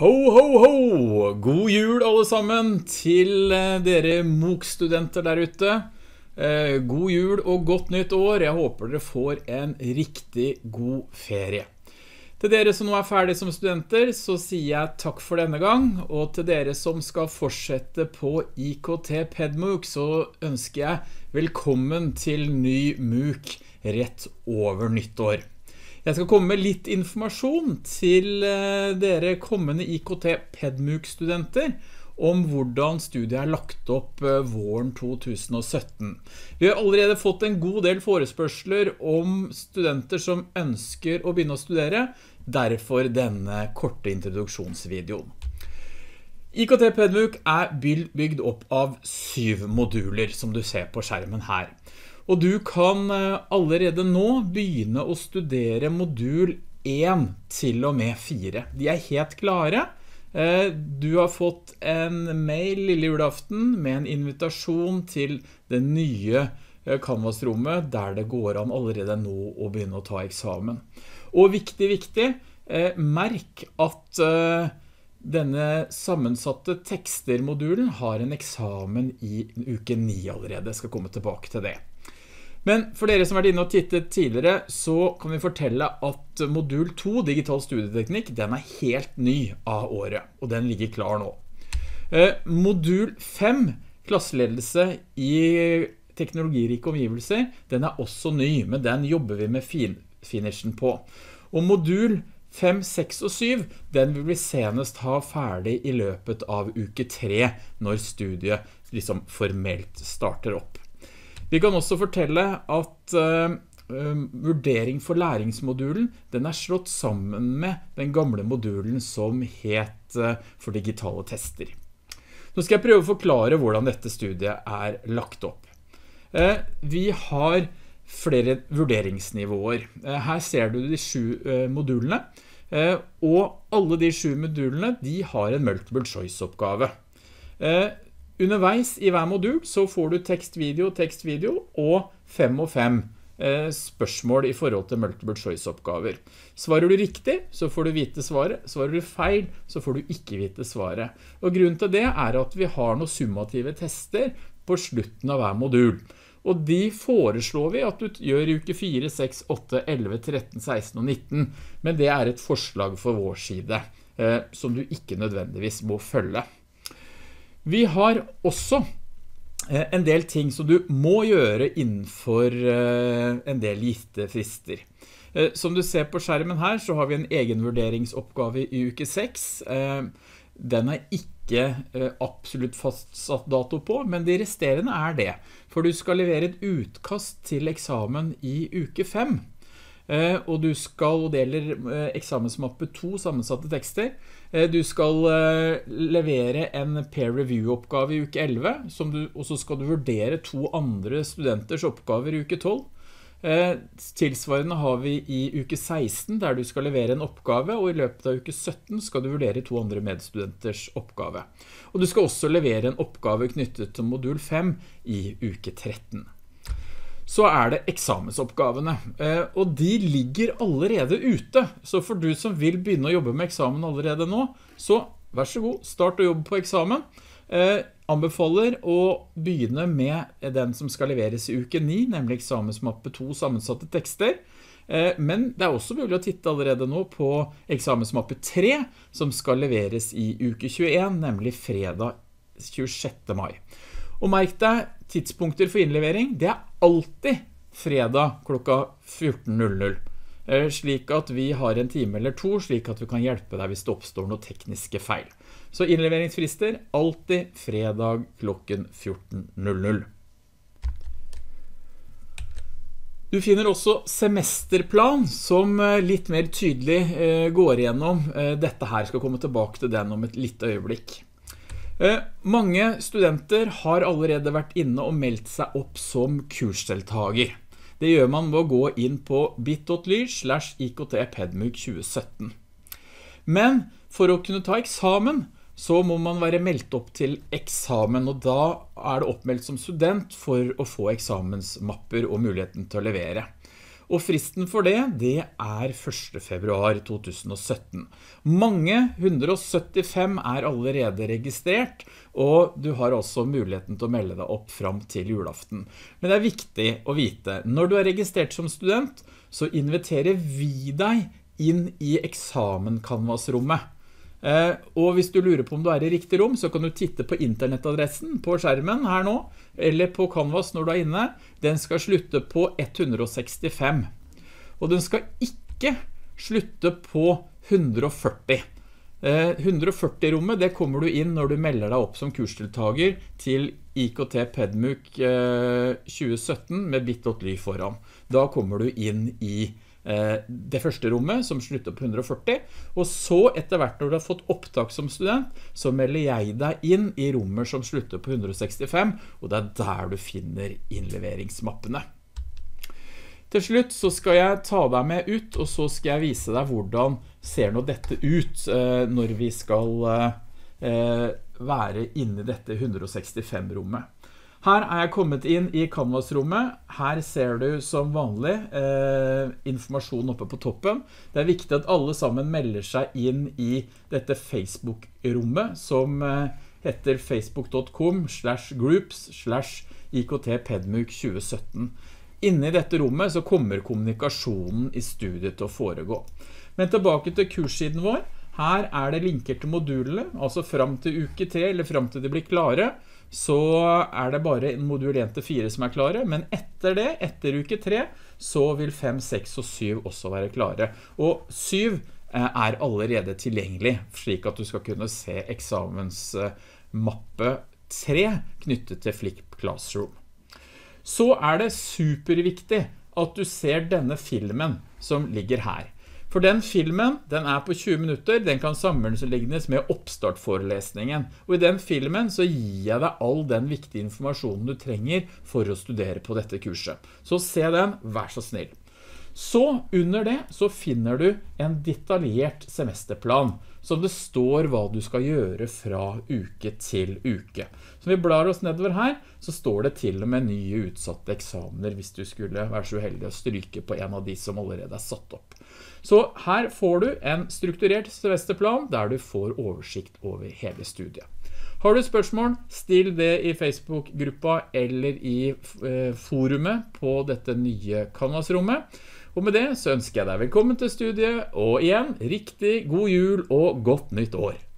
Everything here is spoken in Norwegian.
Ho, ho, ho! God jul alle sammen til eh, dere MOOC-studenter der ute. Eh, god jul og godt nytt år. Jeg håper dere får en riktig god ferie. Til dere som nå er ferdige som studenter, så sier jeg takk for denne gang. Og til dere som skal fortsette på IKT PedMOOC, så ønsker jeg velkommen til ny MOOC rett over nyttår. Jeg skal komme med litt informasjon til eh, dere kommende IKT PedMUK-studenter om hvordan studiet er lagt opp eh, våren 2017. Vi har allerede fått en god del forespørsler om studenter som ønsker å begynne å studere, derfor denne korte introduksjonsvideoen. IKT PedMUK er bygd opp av syv moduler, som du ser på skjermen her. Og du kan eh, allerede nå begynne å studere modul 1 til og med 4. De er helt klare. Eh, du har fått en mail lille julaften med en invitasjon til det nye eh, Canvas-rommet der det går an allerede nå å begynne å ta eksamen. Og viktig, viktig, merk at denne sammensatte tekster-modulen har en eksamen i uke 9 allerede. Jeg skal komme tilbake til det. Men for dere som har vært inne og tittet tidligere, så kan vi fortelle at modul 2, digital studieteknikk, den er helt ny av året, og den ligger klar nå. Eh, modul 5, klasseledelse i teknologirike omgivelser, den er også ny, men den jobber vi med fin finishen på. Og modul 5, 6 og 7, den vil vi senest ha ferdig i løpet av uke 3, når studiet liksom formelt starter opp. Vi kan også fortelle at uh, vurdering for læringsmodulen, den er slått sammen med den gamle modulen som het uh, for digitale tester. Nå skal jeg prøve å forklare hvordan dette studiet er lagt opp. Vi har flere vurderingsnivåer. Her ser du de sju modulene, og alle de sju modulene de har en multiple choice-oppgave. Underveis i hver modul så får du tekst-video, tekst-video og fem og fem eh, spørsmål i forhold til multiple choice-oppgaver. Svarer du riktig, så får du vite svaret. Svarer du feil, så får du ikke vite svaret. Og grunnen til det er at vi har noen summative tester på slutten av hver modul. Og de foreslår vi at du gjør i uke 4, 6, 8, 11, 13, 16 og 19. Men det er et forslag for vår side, eh, som du ikke nødvendigvis må følge. Vi har også eh, en del ting som du må gjøre innenfor eh, en del gitte frister. Eh, som du ser på skjermen her så har vi en egenvurderingsoppgave i uke 6. Den er ikke absolutt fastsatt dato på, men de resterende er det. For du skal levere et utkast til eksamen i uke 5. Eh, og du skal, og det eh, eksamensmappe to, sammensatte tekster, eh, du skal levere en peer review-oppgave i uke 11, du, og så skal du vurdere to andre studenters oppgaver i uke 12. Tilsvarende har vi i uke 16, der du skal levere en oppgave, og i løpet av uke 17 skal du vurdere to andre medstudenters oppgave. Og du skal også levere en oppgave knyttet til modul 5 i uke 13 så er det eksamensoppgavene. Eh, og de ligger allerede ute. Så for du som vil begynne å jobbe med eksamen allerede nå, så vær så god, start å jobbe på eksamen. Eh, anbefaler å begynne med den som skal leveres i uke 9, nemlig eksamensmappe 2 sammensatte tekster. Eh, men det er også mulig å titte allerede nå på eksamensmappe 3, som skal leveres i uke 21, nemlig fredag 26. mai. Og merk deg, tidspunkter for innlevering, det er alltid fredag klokka 14.00. Eh, slik at vi har en time eller to, slik at vi kan hjelpe deg hvis det oppstår noen tekniske feil. Så innleveringsfrister, alltid fredag klokken 14.00. Du finner også semesterplan som eh, litt mer tydelig eh, går igjennom. Dette her skal komme tilbake til den om et litt øyeblikk. Eh, mange studenter har allerede vært inne og meldt seg opp som kursdeltager. Det gjør man ved å gå inn på bit.ly slash iktpedmug 2017. Men for å kunne ta eksamen, så må man være meldt opp til eksamen, og da er det oppmeldt som student for å få eksamensmapper og muligheten til å levere. Og fristen for det, det er 1. februar 2017. Mange, 175, er allerede registrert, og du har også muligheten til å melde deg opp fram til julaften. Men det er viktig å vite, når du er registrert som student, så inviterer vi deg inn i eksamen-kanvasrommet. Eh, og hvis du lurer på om du er i riktig rom, så kan du titte på internettadressen på skjermen her nå, eller på Canvas når du er inne. Den skal slutte på 165. Og den skal ikke slutte på 140. 140-rommet, eh, det kommer du inn når du melder deg opp som kursdeltager til IKT Pedmuk 2017 eh, med bit.ly foran. Da kommer du inn i det første rommet som slutter på 140 og så etter hvert når du har fått opptak som student så melder jeg deg inn i rommet som slutter på 165 og det er der du finner innleveringsmappene. Til slutt så skal jeg ta deg med ut og så skal jeg vise deg hvordan ser nå dette ut eh, når vi skal eh, være inne i dette 165 rommet her er jeg kommet inn i Canvas-rommet. Her ser du som vanlig eh, informasjon oppe på toppen. Det er viktig at alle sammen melder seg inn i dette Facebook-rommet som eh, heter facebook.com slash groups slash iktpedmuk 2017. Inne i dette rommet så kommer kommunikasjonen i studiet til å foregå. Men tilbake til kurssiden vår. Her er det linker til modulene, altså frem til uke 3 eller frem til de blir klare så er det bare modul 1 til 4 som er klare, men etter det, etter uke 3, så vil 5, 6 og 7 også være klare. Og 7 eh, er allerede tilgjengelig, slik at du skal kunne se eksamensmappe 3 knyttet til Flip Classroom. Så er det superviktig at du ser denne filmen som ligger her. For den filmen, den er på 20 minutter, den kan sammenlignes med oppstartforelesningen. Og i den filmen så gir jeg deg all den viktige informasjonen du trenger for å studere på dette kurset. Så se den, vær så snill. Så under det så finner du en detaljert semesterplan som det står hva du skal gjøre fra uke til uke. Så vi blar oss nedover her, så står det til og med nye utsatte eksamener hvis du skulle være så uheldig å stryke på en av de som allerede er satt opp. Så her får du en strukturert semesterplan der du får oversikt over hele studiet. Har du spørsmål, still det i Facebook-gruppa eller i eh, forumet på dette nye Canvas-rommet. Og med det så ønsker jeg deg velkommen til studiet, og igjen, riktig god jul og godt nytt år!